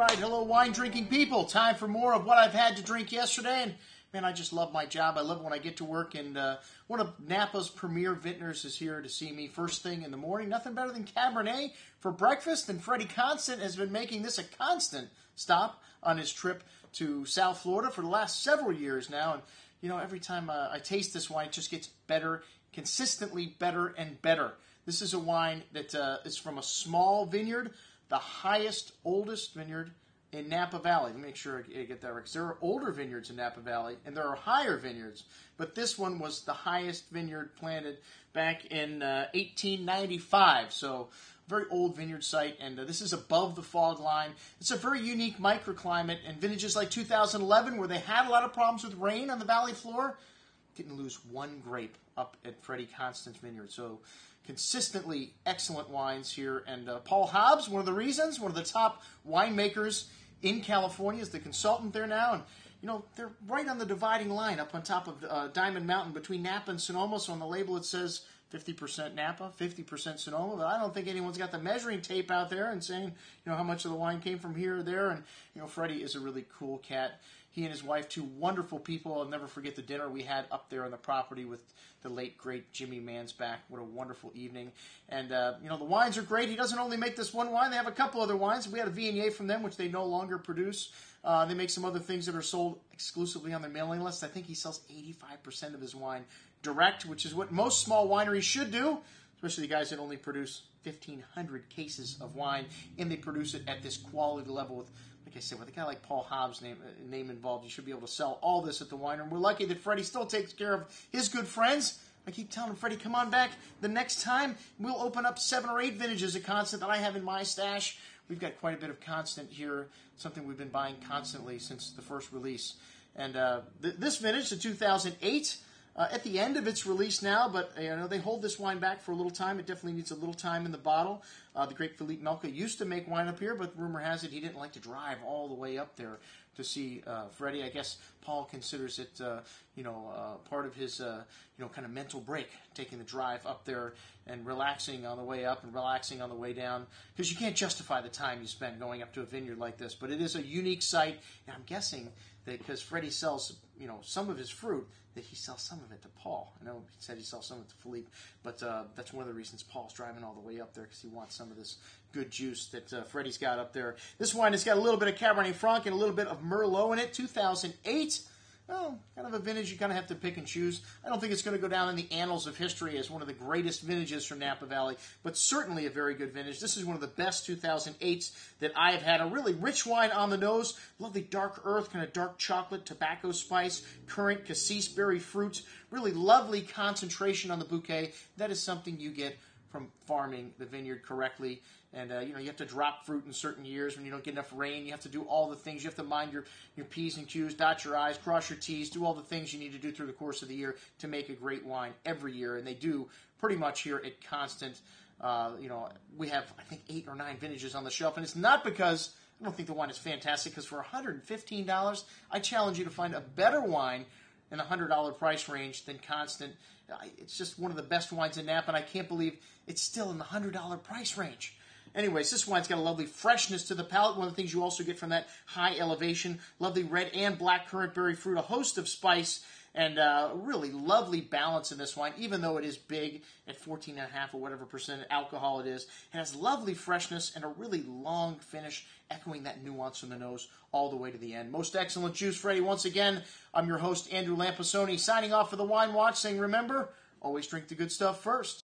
right, hello, wine drinking people. Time for more of what I've had to drink yesterday. And man, I just love my job. I love when I get to work. And uh, one of Napa's premier vintners is here to see me first thing in the morning. Nothing better than Cabernet for breakfast. And Freddy Constant has been making this a constant stop on his trip to South Florida for the last several years now. And you know, every time uh, I taste this wine, it just gets better, consistently better and better. This is a wine that uh, is from a small vineyard the highest, oldest vineyard in Napa Valley. Let me make sure I get that right. Because there are older vineyards in Napa Valley, and there are higher vineyards. But this one was the highest vineyard planted back in uh, 1895. So, very old vineyard site, and uh, this is above the fog line. It's a very unique microclimate, and vintages like 2011, where they had a lot of problems with rain on the valley floor, didn't lose one grape up at Freddy Constant's vineyard. So, consistently excellent wines here. And uh, Paul Hobbs, one of the reasons, one of the top winemakers in California, is the consultant there now. And, you know, they're right on the dividing line up on top of uh, Diamond Mountain between Napa and Sonoma. So on the label it says 50% Napa, 50% Sonoma, but I don't think anyone's got the measuring tape out there and saying, you know, how much of the wine came from here or there. And, you know, Freddy is a really cool cat. He and his wife, two wonderful people. I'll never forget the dinner we had up there on the property with the late, great Jimmy Mansbach. What a wonderful evening. And, uh, you know, the wines are great. He doesn't only make this one wine, they have a couple other wines. We had a Viognier from them, which they no longer produce. Uh, they make some other things that are sold exclusively on their mailing list. I think he sells 85% of his wine direct, which is what most small wineries should do, especially the guys that only produce 1,500 cases of wine, and they produce it at this quality level with, like I said, with a guy like Paul Hobbs' name, uh, name involved, you should be able to sell all this at the winery. And We're lucky that Freddy still takes care of his good friends. I keep telling him, Freddy, come on back the next time. We'll open up seven or eight vintages of Constant that I have in my stash. We've got quite a bit of Constant here, something we've been buying constantly since the first release. And uh, th- this vintage, the 2008, uh, at the end of its release now, but you know they hold this wine back for a little time. It definitely needs a little time in the bottle. Uh, the great Philippe Melka used to make wine up here, but rumor has it he didn't like to drive all the way up there to see uh, Freddy. I guess Paul considers it, uh, you know, uh, part of his, uh, you know, kind of mental break, taking the drive up there and relaxing on the way up and relaxing on the way down, because you can't justify the time you spend going up to a vineyard like this. But it is a unique site, and I'm guessing because Freddy sells, you know, some of his fruit, that he sells some of it to Paul. I know he said he sells some of it to Philippe, but uh, that's one of the reasons Paul's driving all the way up there because he wants some of this good juice that uh, Freddy's got up there. This wine has got a little bit of Cabernet Franc and a little bit of Merlot in it. 2008 well, kind of a vintage you kind of have to pick and choose. I don't think it's going to go down in the annals of history as one of the greatest vintages from Napa Valley, but certainly a very good vintage. This is one of the best 2008s that I have had. A really rich wine on the nose, lovely dark earth, kind of dark chocolate, tobacco spice, currant, cassis berry fruits, really lovely concentration on the bouquet. That is something you get from farming the vineyard correctly. And uh, you know you have to drop fruit in certain years when you don't get enough rain. You have to do all the things. You have to mind your your p's and q's, dot your i's, cross your t's, do all the things you need to do through the course of the year to make a great wine every year. And they do pretty much here at Constant. Uh, you know we have I think eight or nine vintages on the shelf, and it's not because I don't think the wine is fantastic. Because for $115, I challenge you to find a better wine in the $100 price range than Constant. It's just one of the best wines in Napa, and I can't believe it's still in the $100 price range. Anyways, this wine's got a lovely freshness to the palate. One of the things you also get from that high elevation, lovely red and black currant berry fruit, a host of spice, and uh, really lovely balance in this wine, even though it is big at 14.5 or whatever percent alcohol it is. It has lovely freshness and a really long finish, echoing that nuance in the nose all the way to the end. Most excellent juice, Freddy. Once again, I'm your host, Andrew Lampasoni, signing off for the Wine Watch, saying remember, always drink the good stuff first.